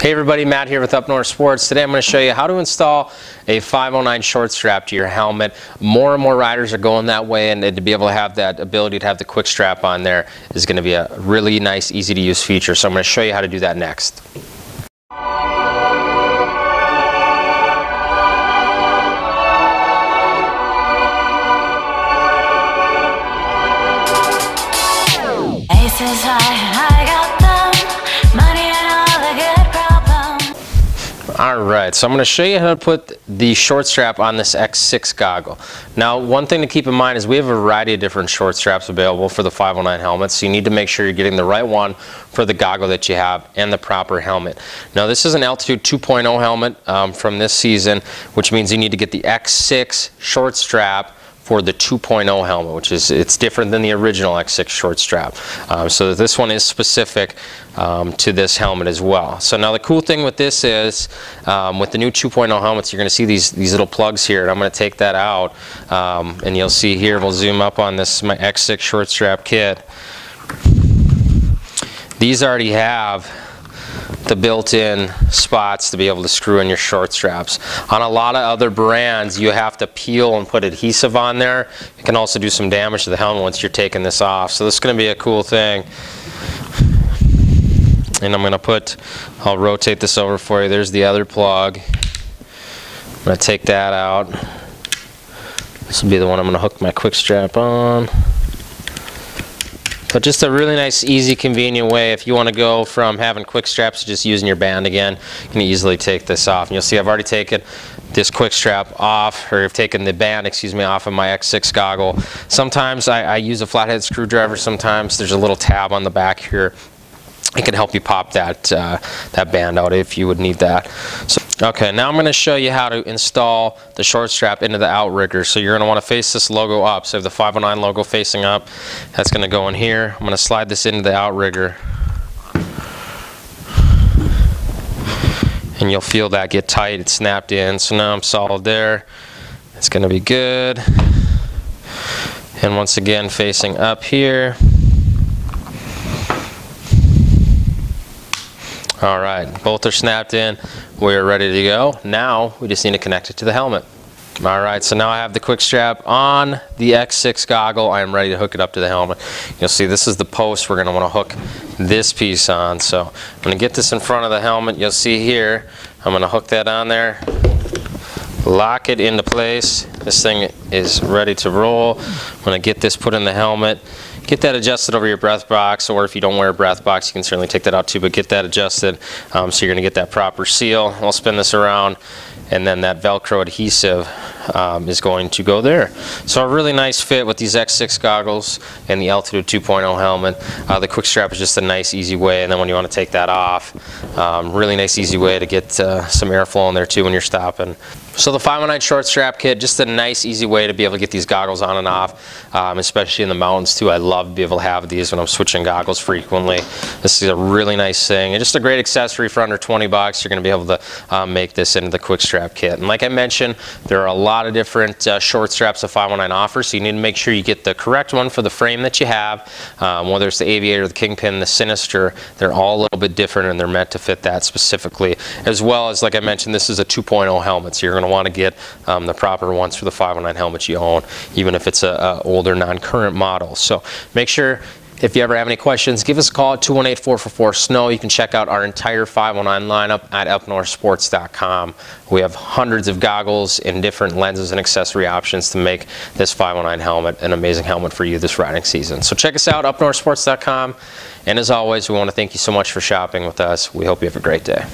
Hey everybody, Matt here with Up North Sports. Today I'm going to show you how to install a 509 short strap to your helmet. More and more riders are going that way and to be able to have that ability to have the quick strap on there is going to be a really nice, easy to use feature. So I'm going to show you how to do that next. High, All right, so I'm going to show you how to put the short strap on this X6 goggle. Now, one thing to keep in mind is we have a variety of different short straps available for the 509 helmets, so you need to make sure you're getting the right one for the goggle that you have and the proper helmet. Now, this is an Altitude 2.0 helmet um, from this season, which means you need to get the X6 short strap for the 2.0 helmet, which is it's different than the original X6 short strap. Um, so this one is specific um, to this helmet as well. So now the cool thing with this is, um, with the new 2.0 helmets, you're going to see these these little plugs here, and I'm going to take that out, um, and you'll see here. We'll zoom up on this my X6 short strap kit. These already have the built-in spots to be able to screw in your short straps. On a lot of other brands, you have to peel and put adhesive on there. It can also do some damage to the helmet once you're taking this off. So this is going to be a cool thing. And I'm going to put, I'll rotate this over for you. There's the other plug. I'm going to take that out. This will be the one I'm going to hook my quick strap on. But just a really nice, easy, convenient way if you want to go from having quick straps to just using your band again, you can easily take this off. And you'll see I've already taken this quick strap off, or I've taken the band, excuse me, off of my X6 goggle. Sometimes I, I use a flathead screwdriver, sometimes there's a little tab on the back here it can help you pop that uh, that band out if you would need that. So, okay, now I'm going to show you how to install the short strap into the outrigger. So you're going to want to face this logo up. So the 509 logo facing up, that's going to go in here. I'm going to slide this into the outrigger. And you'll feel that get tight, it's snapped in. So now I'm solid there. It's going to be good. And once again, facing up here. All right, both are snapped in. We're ready to go. Now we just need to connect it to the helmet. All right, so now I have the quick strap on the X6 goggle. I am ready to hook it up to the helmet. You'll see this is the post we're gonna wanna hook this piece on. So I'm gonna get this in front of the helmet. You'll see here, I'm gonna hook that on there, lock it into place. This thing is ready to roll. I'm gonna get this put in the helmet get that adjusted over your breath box, or if you don't wear a breath box, you can certainly take that out too, but get that adjusted um, so you're gonna get that proper seal. I'll spin this around and then that Velcro adhesive um, is going to go there. So a really nice fit with these X6 goggles and the Altitude 2.0 helmet. Uh, the quick strap is just a nice easy way and then when you want to take that off, um, really nice easy way to get uh, some airflow in there too when you're stopping. So the 509 short strap kit, just a nice easy way to be able to get these goggles on and off, um, especially in the mountains too. I love to be able to have these when I'm switching goggles frequently. This is a really nice thing and just a great accessory for under 20 bucks. You're going to be able to um, make this into the quick strap kit. And like I mentioned, there are a lot of different uh, short straps the 509 offers, so you need to make sure you get the correct one for the frame that you have, um, whether it's the Aviator, the Kingpin, the Sinister, they're all a little bit different and they're meant to fit that specifically. As well as, like I mentioned, this is a 2.0 helmet, so you're going to want to get um, the proper ones for the 509 helmet you own, even if it's a, a older non-current model. So make sure if you ever have any questions, give us a call at 218-444-SNOW. You can check out our entire 509 lineup at upnorthsports.com. We have hundreds of goggles and different lenses and accessory options to make this 509 helmet an amazing helmet for you this riding season. So check us out, upnorthsports.com. And as always, we want to thank you so much for shopping with us. We hope you have a great day.